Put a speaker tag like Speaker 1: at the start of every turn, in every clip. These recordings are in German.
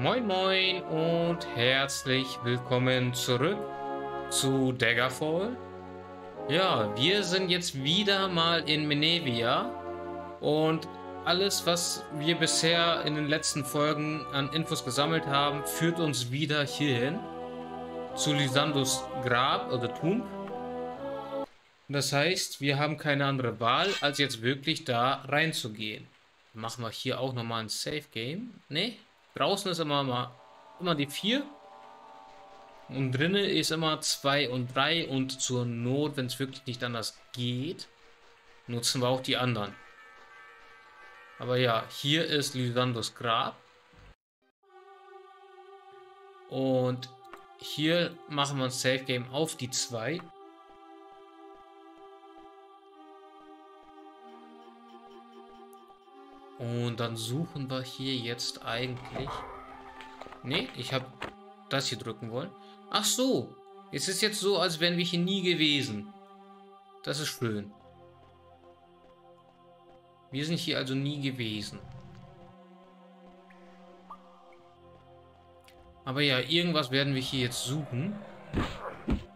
Speaker 1: Moin Moin und herzlich willkommen zurück zu Daggerfall. Ja, wir sind jetzt wieder mal in Menevia und alles, was wir bisher in den letzten Folgen an Infos gesammelt haben, führt uns wieder hierhin zu Lysandos Grab oder Tomb. Das heißt, wir haben keine andere Wahl, als jetzt wirklich da reinzugehen. Machen wir hier auch nochmal ein Safe Game. Ne, draußen ist immer, mal, immer die 4. Und drinnen ist immer 2 und 3. Und zur Not, wenn es wirklich nicht anders geht, nutzen wir auch die anderen. Aber ja, hier ist Lysandos Grab. Und hier machen wir ein Safe Game auf die 2. Und dann suchen wir hier jetzt eigentlich... Ne, ich habe das hier drücken wollen. Ach so, es ist jetzt so, als wären wir hier nie gewesen. Das ist schön. Wir sind hier also nie gewesen. Aber ja, irgendwas werden wir hier jetzt suchen.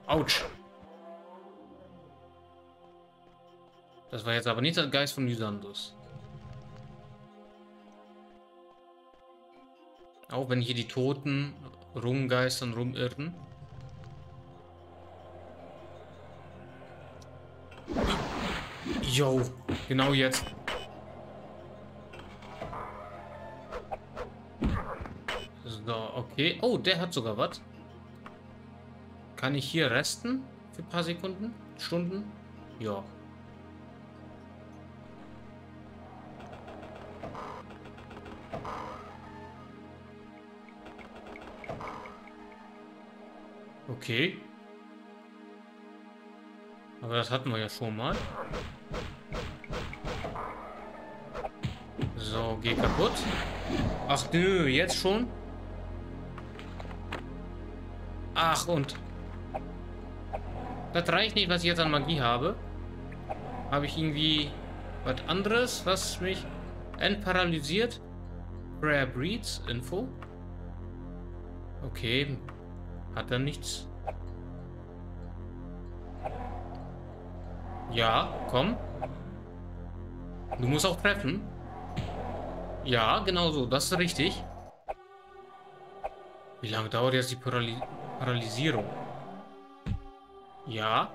Speaker 1: Autsch. Das war jetzt aber nicht der Geist von Lysandus. Auch wenn hier die Toten rumgeistern, rumirren. Jo, genau jetzt. So, okay. Oh, der hat sogar was. Kann ich hier resten für ein paar Sekunden? Stunden? Ja. Okay. Aber das hatten wir ja schon mal. So, geh kaputt. Ach nö, jetzt schon? Ach und... Das reicht nicht, was ich jetzt an Magie habe. Habe ich irgendwie was anderes, was mich entparalysiert? Prayer Breeds, Info. Okay. Hat er nichts? Ja, komm. Du musst auch treffen. Ja, genau so. Das ist richtig. Wie lange dauert jetzt die Paraly Paralysierung? Ja.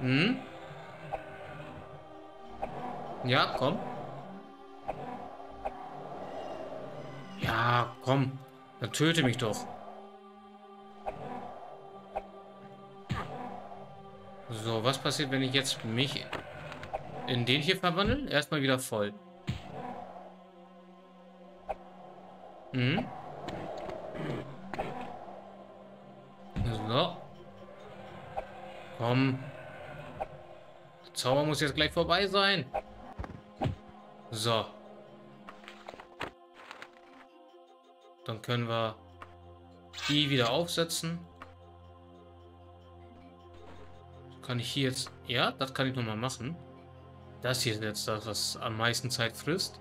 Speaker 1: Hm? Ja, komm. Ja, komm. Dann töte mich doch. So, was passiert, wenn ich jetzt mich in den hier verwandle? Erstmal wieder voll. Mhm. So. Komm. Der Zauber muss jetzt gleich vorbei sein. So. Dann können wir die wieder aufsetzen. Kann ich hier jetzt... Ja, das kann ich nochmal machen. Das hier ist jetzt das, was am meisten Zeit frisst.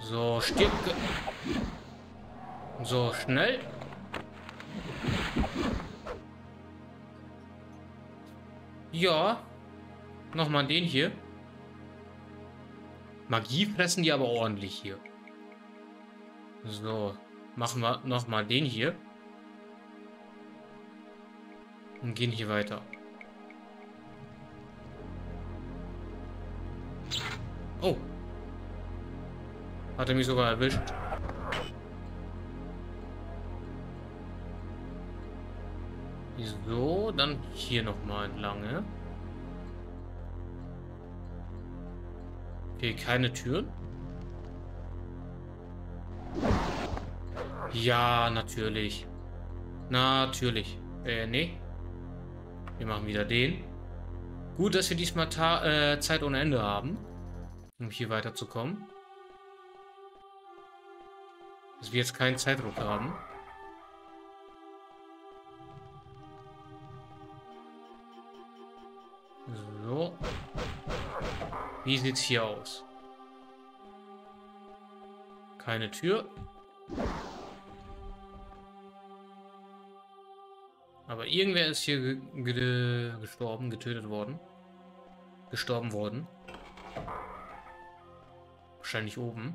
Speaker 1: So, stirb... So, schnell. Ja. Nochmal den hier. Magie fressen die aber ordentlich hier. So, machen wir nochmal den hier. Und gehen hier weiter. Oh. Hat er mich sogar erwischt. So, dann hier nochmal entlang, ja? Okay, keine Türen. Ja, natürlich. Natürlich. Äh, nee. Wir machen wieder den. Gut, dass wir diesmal Ta äh, Zeit ohne Ende haben, um hier weiterzukommen. Dass wir jetzt keinen Zeitdruck haben. So. Wie sieht's hier aus? keine Tür. Aber irgendwer ist hier ge ge gestorben, getötet worden. Gestorben worden. Wahrscheinlich oben.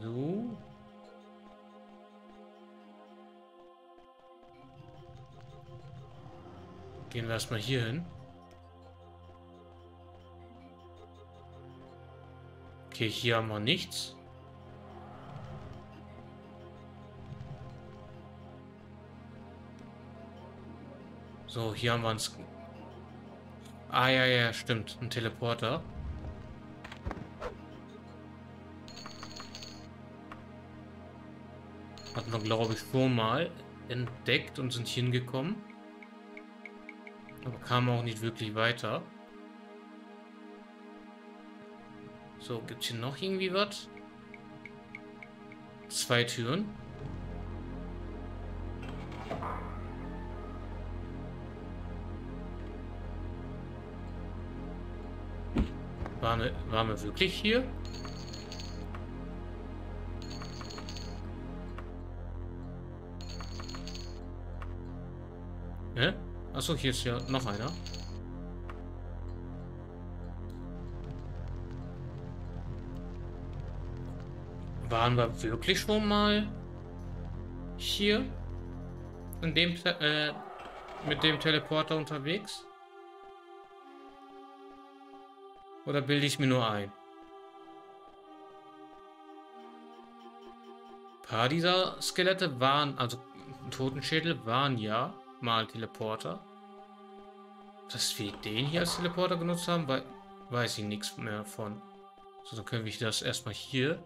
Speaker 1: So. Gehen wir erstmal hier hin. Okay, hier haben wir nichts. So, hier haben wir uns... Ah, ja, ja, stimmt. Ein Teleporter. Hatten wir, glaube ich, schon mal entdeckt und sind hingekommen. Aber kamen auch nicht wirklich weiter. So, gibt es hier noch irgendwie was? Zwei Türen. Waren wir, waren wir wirklich hier? Hä? Achso, hier ist ja noch einer. Waren wir wirklich schon mal hier in dem äh, mit dem Teleporter unterwegs? Oder bilde ich mir nur ein? Ein paar dieser Skelette waren, also Totenschädel waren ja mal Teleporter. Dass wir den hier als Teleporter genutzt haben, weiß ich nichts mehr von. So, dann können wir das erstmal hier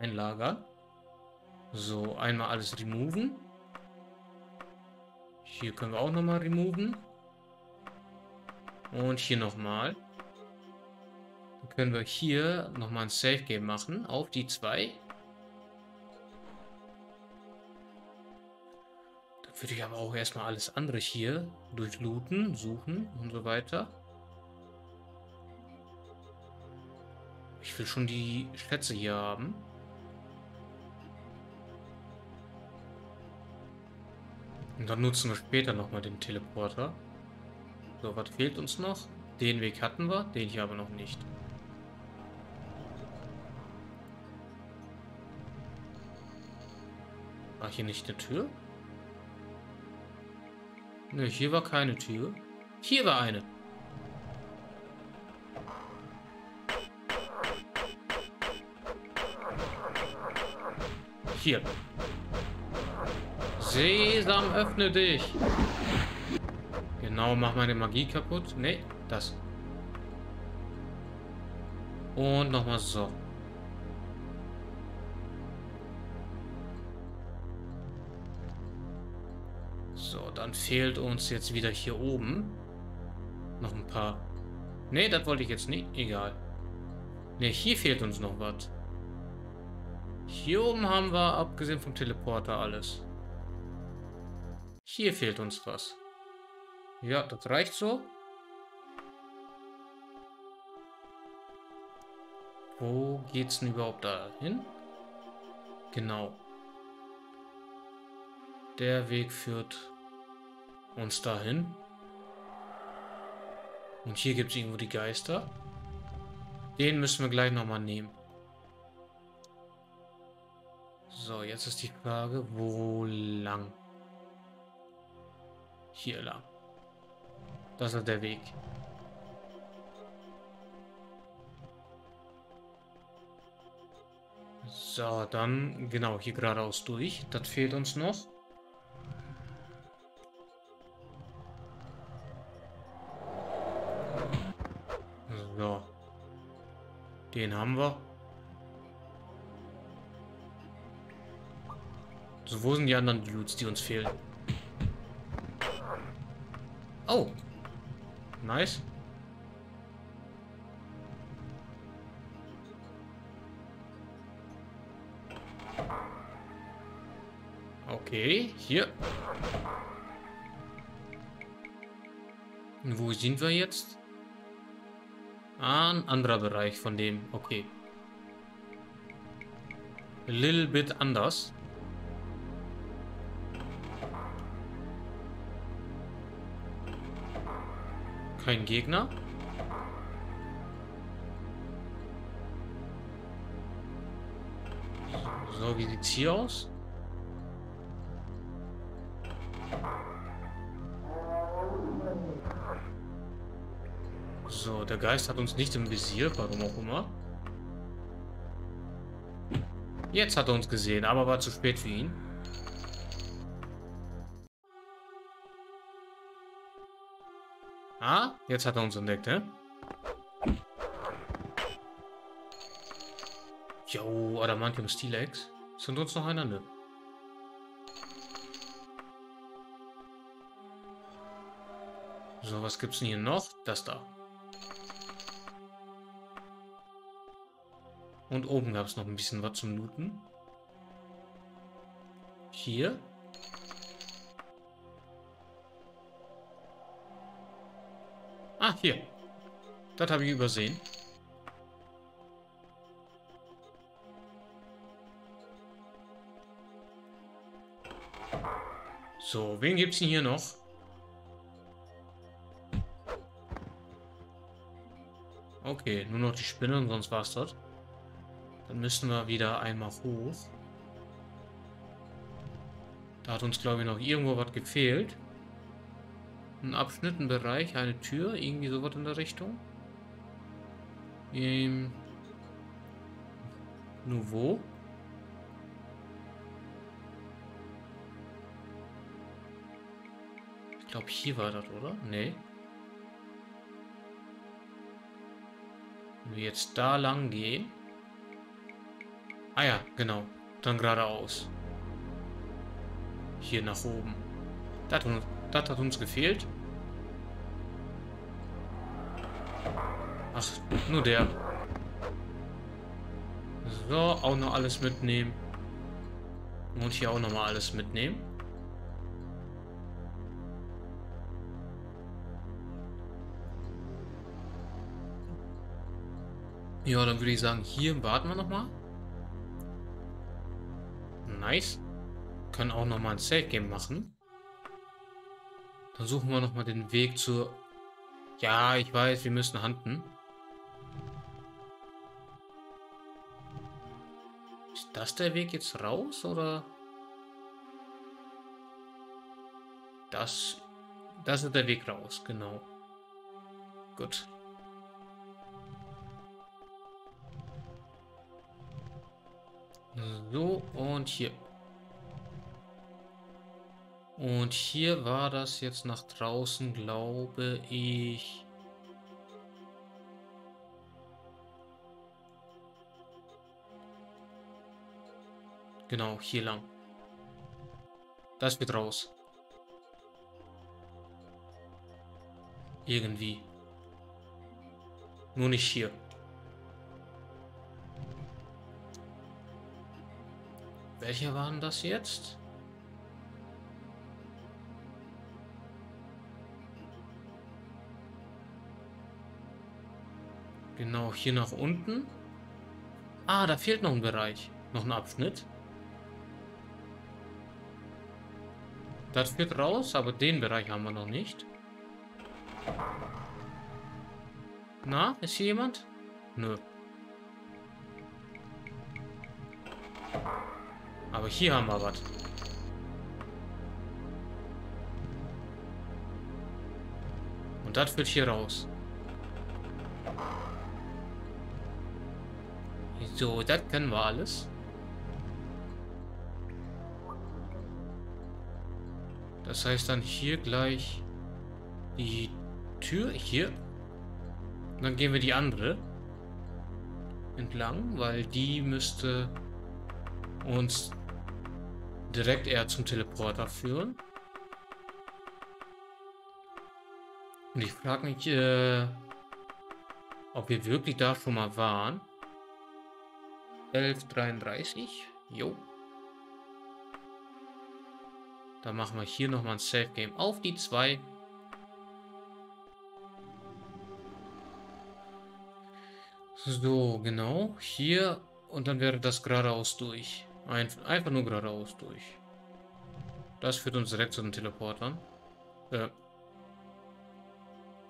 Speaker 1: einlagern. So, einmal alles removen. Hier können wir auch nochmal removen. Und hier nochmal. Dann können wir hier nochmal ein Safe Game machen auf die zwei. Dann würde ich aber auch erstmal alles andere hier durchlooten, suchen und so weiter. Ich will schon die Schätze hier haben. Und dann nutzen wir später nochmal den Teleporter. So, was fehlt uns noch? Den Weg hatten wir, den hier aber noch nicht. War hier nicht eine Tür? Ne, hier war keine Tür. Hier war eine. Hier. Sesam, öffne dich. Genau, mach meine Magie kaputt. Ne, das. Und nochmal so. So, dann fehlt uns jetzt wieder hier oben noch ein paar. Ne, das wollte ich jetzt nicht. Egal. Ne, hier fehlt uns noch was. Hier oben haben wir, abgesehen vom Teleporter, alles. Hier fehlt uns was. Ja, das reicht so. Wo geht's denn überhaupt dahin? Genau. Der Weg führt uns dahin. Und hier gibt es irgendwo die Geister. Den müssen wir gleich nochmal nehmen. So, jetzt ist die Frage, wo lang? Hier lang. Das ist der Weg. So, dann genau hier geradeaus durch. Das fehlt uns noch. So. Den haben wir. So, wo sind die anderen Dudes, die uns fehlen? Oh. Nice. Okay, hier. Wo sind wir jetzt? Ah, ein anderer Bereich von dem. Okay. A little bit anders. Kein Gegner. So, wie sieht's hier aus? So, der Geist hat uns nicht im Visier, warum auch immer. Jetzt hat er uns gesehen, aber war zu spät für ihn. Jetzt hat er uns entdeckt, hä? Jo, Adamantium Stilex. Sind uns noch einer? Nö. So, was gibt's denn hier noch? Das da. Und oben gab es noch ein bisschen was zum Looten. Hier. Ah, hier. Das habe ich übersehen. So, wen gibt es denn hier noch? Okay, nur noch die Spinne und sonst war es das. Dann müssen wir wieder einmal hoch. Da hat uns, glaube ich, noch irgendwo was gefehlt. Ein Abschnitt, ein Bereich, eine Tür, irgendwie sowas in der Richtung. Ähm, Nouveau. Ich glaube, hier war das, oder? Nee. Wenn wir jetzt da lang gehen. Ah ja, genau. Dann geradeaus. Hier nach oben. Das, das hat uns gefehlt. Ach, nur der. So, auch noch alles mitnehmen. Und hier auch noch mal alles mitnehmen. Ja, dann würde ich sagen, hier warten wir noch mal. Nice. Können auch nochmal ein Safe-Game machen. Suchen wir nochmal den Weg zur... Ja, ich weiß, wir müssen handen. Ist das der Weg jetzt raus, oder? Das... Das ist der Weg raus, genau. Gut. So, und hier. Und hier war das jetzt nach draußen, glaube ich. Genau, hier lang. Das wird raus. Irgendwie. Nur nicht hier. Welcher waren das jetzt? Genau, hier nach unten. Ah, da fehlt noch ein Bereich. Noch ein Abschnitt. Das führt raus, aber den Bereich haben wir noch nicht. Na, ist hier jemand? Nö. Aber hier haben wir was. Und das führt hier raus. So, das können wir alles. Das heißt dann hier gleich die Tür hier. Und dann gehen wir die andere entlang, weil die müsste uns direkt eher zum Teleporter führen. Und ich frage mich, äh, ob wir wirklich da schon mal waren. 11.33. Jo. Dann machen wir hier nochmal ein Safe Game auf die 2. So, genau. Hier. Und dann wäre das geradeaus durch. Einf einfach nur geradeaus durch. Das führt uns direkt zu den Teleportern. Äh.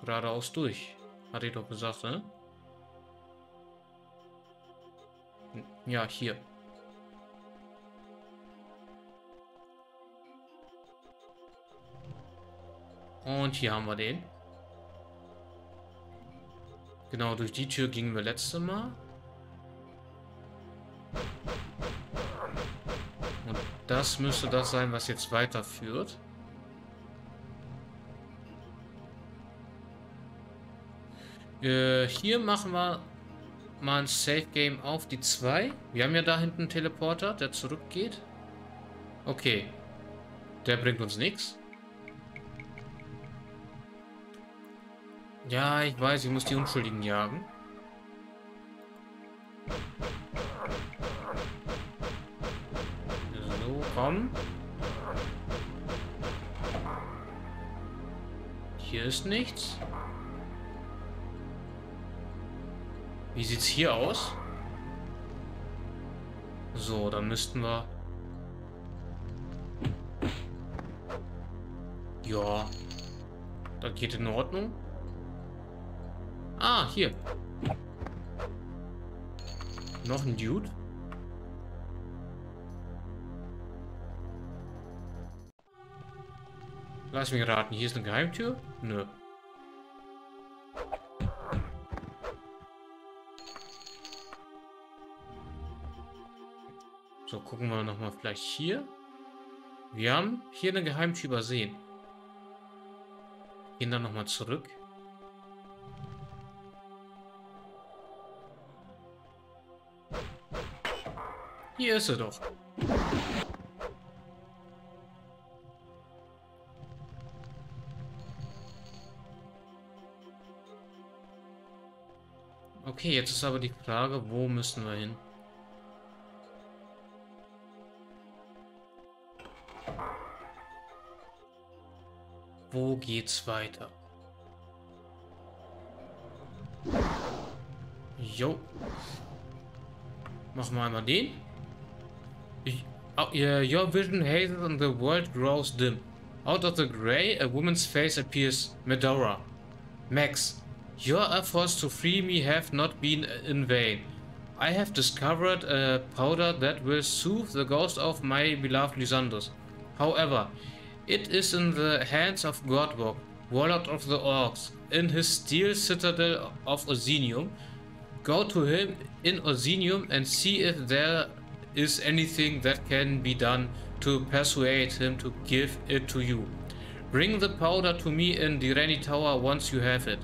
Speaker 1: Geradeaus durch. Hatte ich doch gesagt, ne? Ja, hier. Und hier haben wir den. Genau, durch die Tür gingen wir letzte Mal. Und das müsste das sein, was jetzt weiterführt. Äh, hier machen wir mal ein Safe Game auf die 2. Wir haben ja da hinten einen Teleporter, der zurückgeht. Okay. Der bringt uns nichts. Ja, ich weiß, ich muss die Unschuldigen jagen. So, komm. Hier ist nichts. Wie sieht's hier aus? So, dann müssten wir... Ja. Das geht in Ordnung. Ah, hier. Noch ein Dude. Lass mich raten, hier ist eine Geheimtür? Nö. So, gucken wir nochmal vielleicht hier. Wir haben hier eine Geheimtür übersehen. Gehen dann nochmal zurück. Hier ist er doch. Okay, jetzt ist aber die Frage, wo müssen wir hin? Wo geht's weiter? Jo. Machen wir einmal den. Oh, yeah, your vision hazes and the world grows dim. Out of the grey, a woman's face appears. Medora. Max, your efforts to free me have not been in vain. I have discovered a powder that will soothe the ghost of my beloved Lysandros. However, it is in the hands of Godwalk, warlord of the Orcs, in his steel citadel of Osinium. Go to him in Osinium and see if there is anything that can be done to persuade him to give it to you. Bring the powder to me in the Tower once you have it.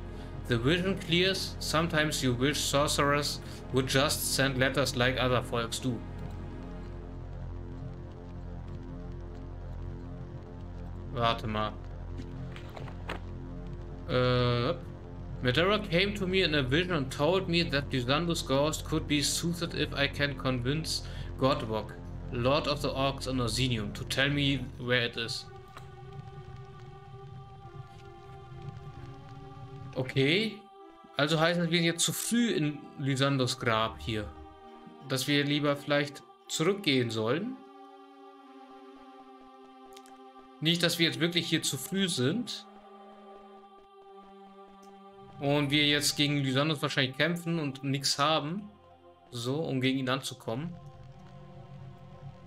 Speaker 1: The vision clears, sometimes you wish sorcerers would just send letters like other folks do. Warte mal. Uh, Medora came to me in a vision and told me that Lysandra's ghost could be soothed if I can convince Godwok, Lord of the Orcs on Osinium, to tell me where it is. Okay. Also heißt das, wir sind jetzt zu früh in Lysandos Grab hier. Dass wir lieber vielleicht zurückgehen sollen. Nicht, dass wir jetzt wirklich hier zu früh sind. Und wir jetzt gegen Lysandos wahrscheinlich kämpfen und nichts haben. So, um gegen ihn anzukommen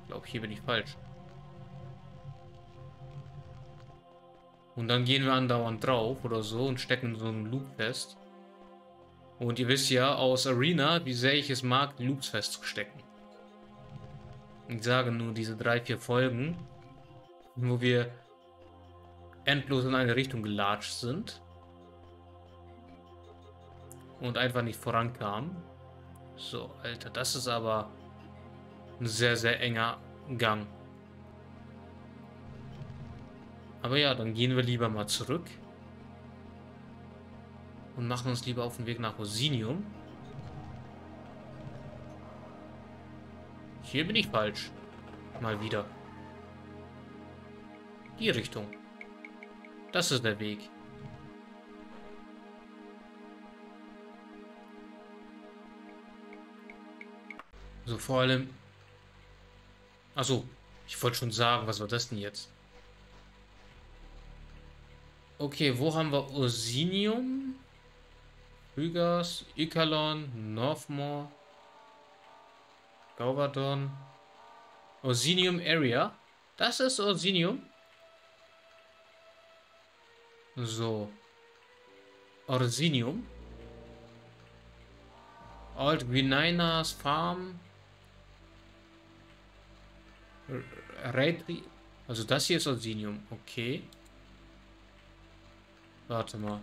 Speaker 1: glaube, hier bin ich falsch. Und dann gehen wir andauernd drauf oder so und stecken so einen Loop fest. Und ihr wisst ja aus Arena, wie sehr ich es mag, Loops festzustecken. Ich sage nur diese drei, vier Folgen, wo wir endlos in eine Richtung gelatscht sind. Und einfach nicht vorankamen. So, Alter, das ist aber ein sehr, sehr enger Gang. Aber ja, dann gehen wir lieber mal zurück. Und machen uns lieber auf den Weg nach Osinium. Hier bin ich falsch. Mal wieder. Die Richtung. Das ist der Weg. Also vor allem... Also, ich wollte schon sagen, was war das denn jetzt? Okay, wo haben wir Osinium? Rügers, Ikalon, Northmore, Gauvadon. Osinium Area. Das ist Osinium. So. Orsinium. Old Greeniners Farm. Redri. Also das hier ist Orsinium. Okay. Warte mal.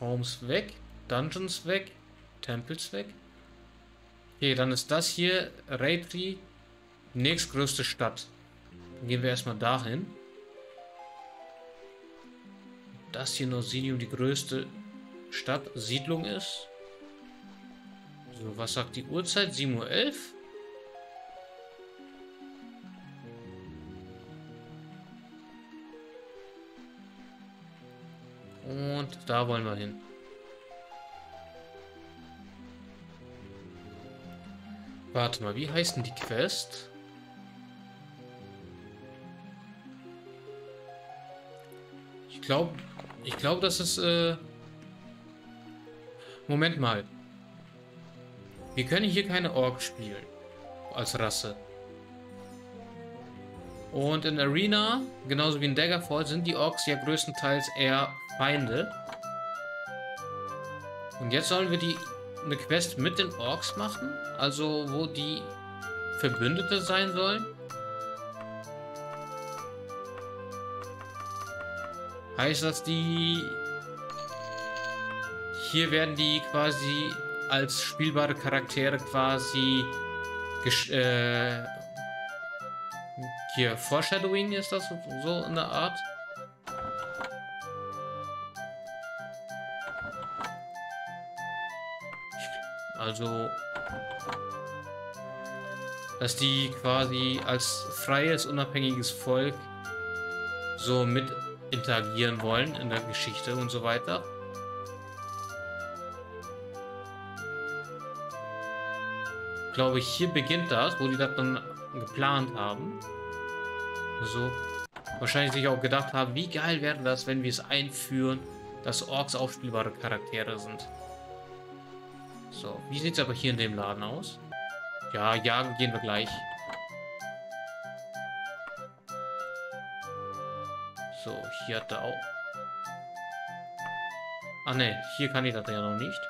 Speaker 1: Homes weg. Dungeons weg. Tempels weg. Okay, dann ist das hier Redri. Nächstgrößte Stadt. Dann gehen wir erstmal dahin. Das hier Nosinium die größte Stadt, Siedlung ist. So, was sagt die Uhrzeit? 7.11 Uhr. Und da wollen wir hin. Warte mal, wie heißt denn die Quest? Ich glaube, ich glaube, das ist, äh... Moment mal. Wir können hier keine Ork spielen. Als Rasse. Und in Arena, genauso wie in Daggerfall, sind die Orks ja größtenteils eher Feinde. Und jetzt sollen wir die eine Quest mit den Orks machen? Also wo die Verbündete sein sollen? Heißt das, die... Hier werden die quasi als spielbare Charaktere quasi... Äh, hier, Foreshadowing ist das so in der Art? Also, dass die quasi als freies, unabhängiges Volk so mit interagieren wollen in der Geschichte und so weiter. Ich glaube, hier beginnt das, wo die das dann geplant haben. So. Wahrscheinlich sich auch gedacht haben, wie geil wäre das, wenn wir es einführen, dass Orks auch spielbare Charaktere sind. So, wie sieht es aber hier in dem Laden aus? Ja, jagen gehen wir gleich. So, hier hat er auch... Ah ne, hier kann ich das ja noch nicht.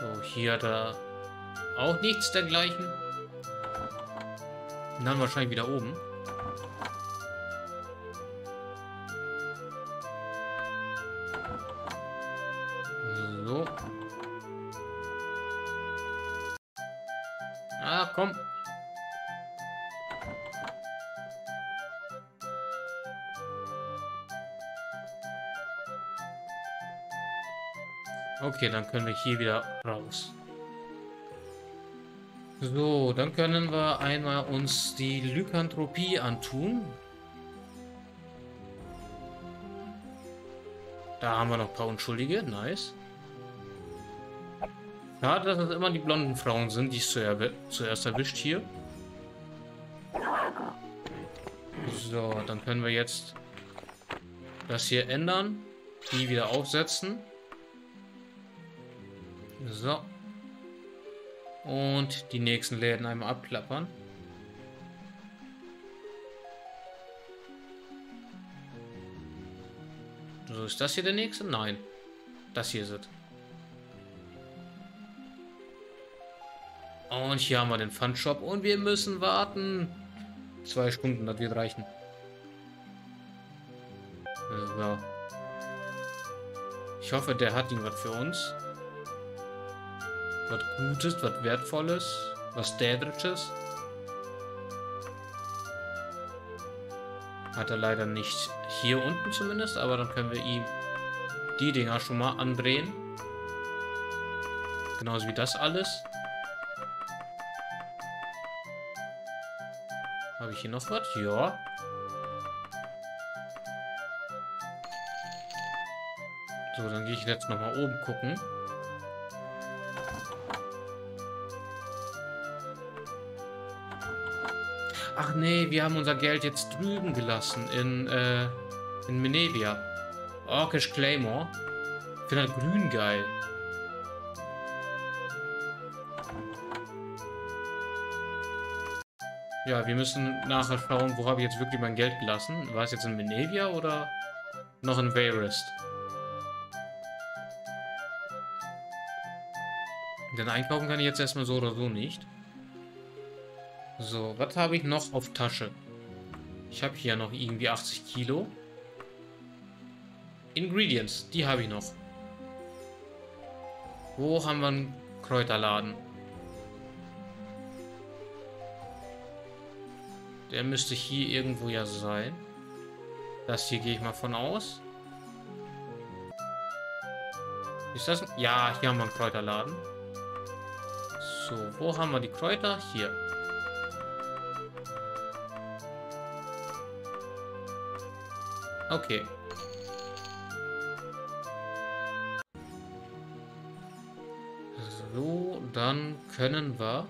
Speaker 1: So, hier hat er auch nichts dergleichen. Und dann wahrscheinlich wieder oben. Okay, dann können wir hier wieder raus. So, dann können wir einmal uns die Lykanthropie antun. Da haben wir noch ein paar Unschuldige, nice. Schade, dass es immer die blonden Frauen sind, die es zuerst erwischt hier. So, dann können wir jetzt das hier ändern. Die wieder aufsetzen. So. Und die nächsten Läden einmal abklappern. So, ist das hier der nächste? Nein. Das hier ist es. Und hier haben wir den Fun Shop und wir müssen warten. Zwei Stunden, das wird reichen. So. Ich hoffe, der hat irgendwas für uns. Was Gutes, was Wertvolles, was Dädrisches. Hat er leider nicht hier unten zumindest, aber dann können wir ihm die Dinger schon mal andrehen. Genauso wie das alles. Habe ich hier noch was? Ja. So, dann gehe ich jetzt nochmal oben gucken. Ach nee, wir haben unser Geld jetzt drüben gelassen. In, äh, in Menevia. Orkish Claymore. Ich finde halt grün geil. Ja, wir müssen nachher schauen, wo habe ich jetzt wirklich mein Geld gelassen. War es jetzt in Menevia oder noch in Vayrest? Denn einkaufen kann ich jetzt erstmal so oder so nicht. So, was habe ich noch auf Tasche? Ich habe hier noch irgendwie 80 Kilo. Ingredients, die habe ich noch. Wo haben wir einen Kräuterladen? Der müsste hier irgendwo ja sein. Das hier gehe ich mal von aus. Ist das? Ja, hier haben wir einen Kräuterladen. So, wo haben wir die Kräuter? Hier. Okay. So, dann können wir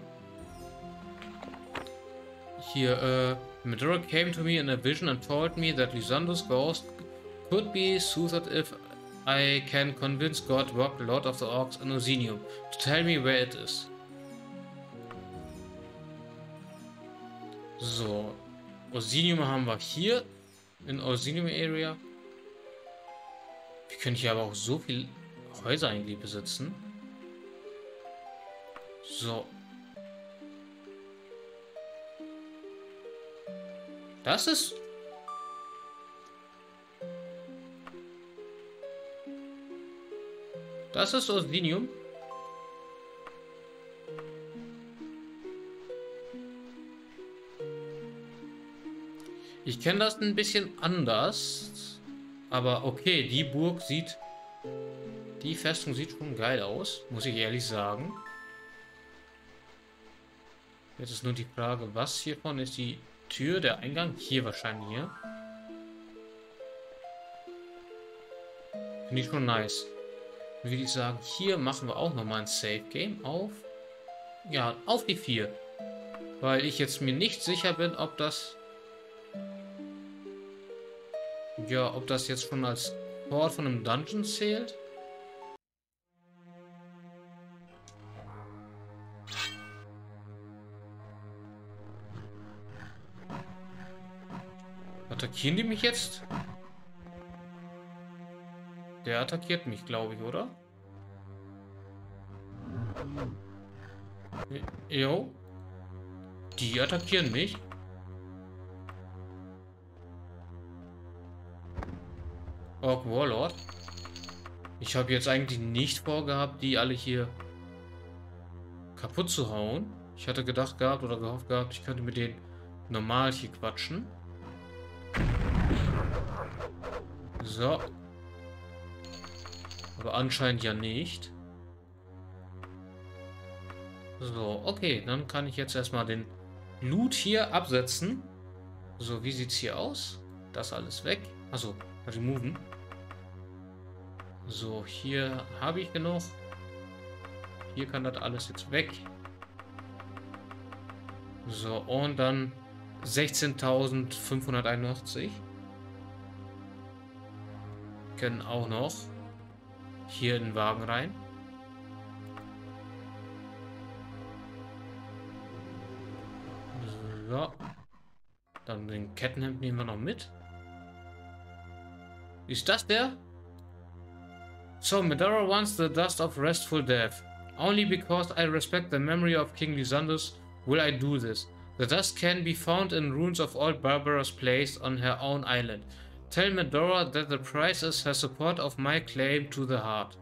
Speaker 1: hier, uh, Medora came to me in a vision and told me that Lysander's ghost could be soothed if I can convince God, Rock, Lord of the Orcs, and Osinium to tell me where it is. So, Osinium haben wir hier in Osinium Area. Wir können hier aber auch so viel Häuser eigentlich besitzen. So, Das ist... Das ist Osinium. Ich kenne das ein bisschen anders. Aber okay, die Burg sieht... Die Festung sieht schon geil aus, muss ich ehrlich sagen. Jetzt ist nur die Frage, was hiervon ist die Tür, der Eingang. Hier wahrscheinlich hier. Finde ich schon nice. Würde ich sagen, hier machen wir auch nochmal ein Save Game auf. Ja, auf die 4. Weil ich jetzt mir nicht sicher bin, ob das... Ja, ob das jetzt schon als Port von einem Dungeon zählt. Attackieren die mich jetzt? Der attackiert mich, glaube ich, oder? Jo. Die attackieren mich. Orc Warlord. Ich habe jetzt eigentlich nicht vorgehabt, die alle hier kaputt zu hauen. Ich hatte gedacht gehabt oder gehofft gehabt, ich könnte mit denen normal hier quatschen. So. Aber anscheinend ja nicht. So, okay. Dann kann ich jetzt erstmal den Loot hier absetzen. So, wie sieht es hier aus? Das alles weg. Also, removen. So, hier habe ich genug. Hier kann das alles jetzt weg. So, und dann 16.581 können auch noch hier in den Wagen rein. So. Dann den Kettenhemd nehmen wir noch mit. Ist das der? So, Medora wants the dust of restful death. Only because I respect the memory of King Lysandus will I do this. The dust can be found in ruins of old Barbaros placed on her own island. Tell Medora that the price is her support of my claim to the heart.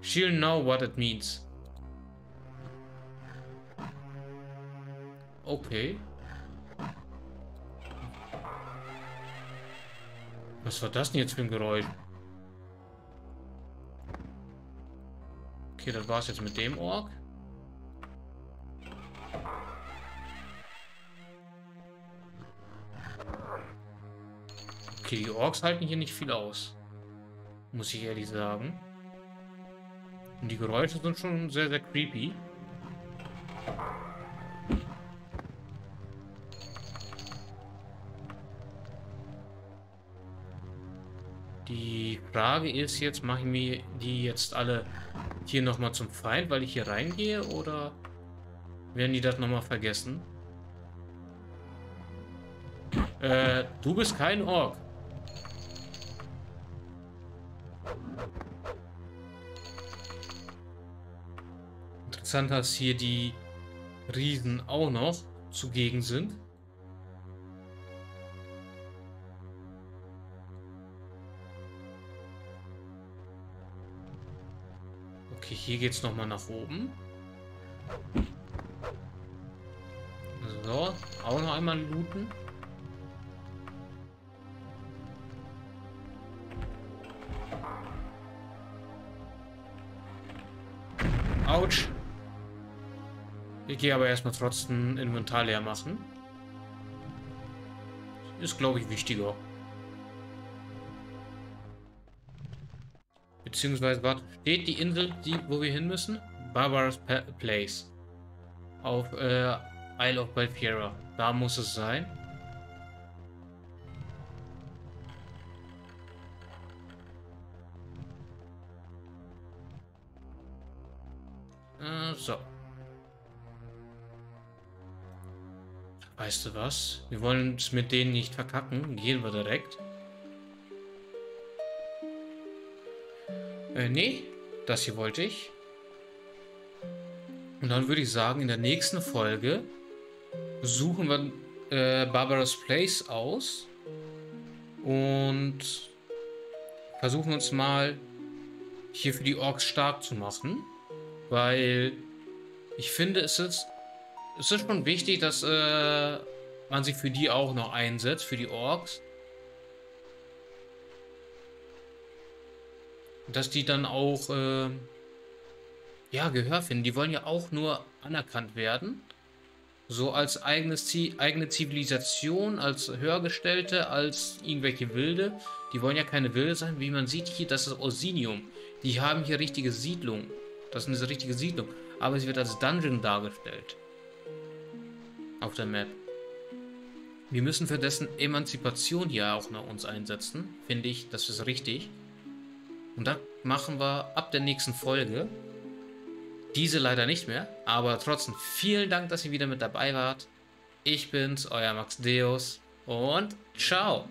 Speaker 1: She'll know what it means. Okay. Was war das denn jetzt für ein Geräusch? Okay, das war's jetzt mit dem Ork. Okay, die Orks halten hier nicht viel aus. Muss ich ehrlich sagen. Und die Geräusche sind schon sehr, sehr creepy. Die Frage ist jetzt, mache ich mir die jetzt alle hier nochmal zum Feind, weil ich hier reingehe? Oder werden die das nochmal vergessen? Äh, du bist kein Ork. Interessant, dass hier die Riesen auch noch zugegen sind. Okay, hier geht es nochmal nach oben. So, auch noch einmal looten. Autsch. Ich gehe aber erstmal trotzdem Inventar leer machen. Ist, glaube ich, wichtiger. Beziehungsweise, warte, steht die Insel, die, wo wir hin müssen? Barbara's pa Place. Auf äh, Isle of Balfiera. Da muss es sein. Äh, so. Weißt du was? Wir wollen uns mit denen nicht verkacken. Gehen wir direkt. Äh, nee. Das hier wollte ich. Und dann würde ich sagen, in der nächsten Folge suchen wir äh, Barbara's Place aus und versuchen uns mal hier für die Orks stark zu machen, weil ich finde, es ist, es ist schon wichtig, dass äh, man sich für die auch noch einsetzt, für die Orks. Dass die dann auch äh, ja, Gehör finden. Die wollen ja auch nur anerkannt werden. So als eigenes Ziel, eigene Zivilisation, als Hörgestellte, als irgendwelche Wilde. Die wollen ja keine Wilde sein. Wie man sieht hier, das ist Orsinium. Die haben hier richtige Siedlungen. Das ist eine richtige Siedlung. Aber sie wird als Dungeon dargestellt. Auf der Map. Wir müssen für dessen Emanzipation hier auch noch uns einsetzen. Finde ich, das ist richtig. Und das machen wir ab der nächsten Folge. Diese leider nicht mehr, aber trotzdem vielen Dank, dass ihr wieder mit dabei wart. Ich bin's, euer Max Deus und ciao!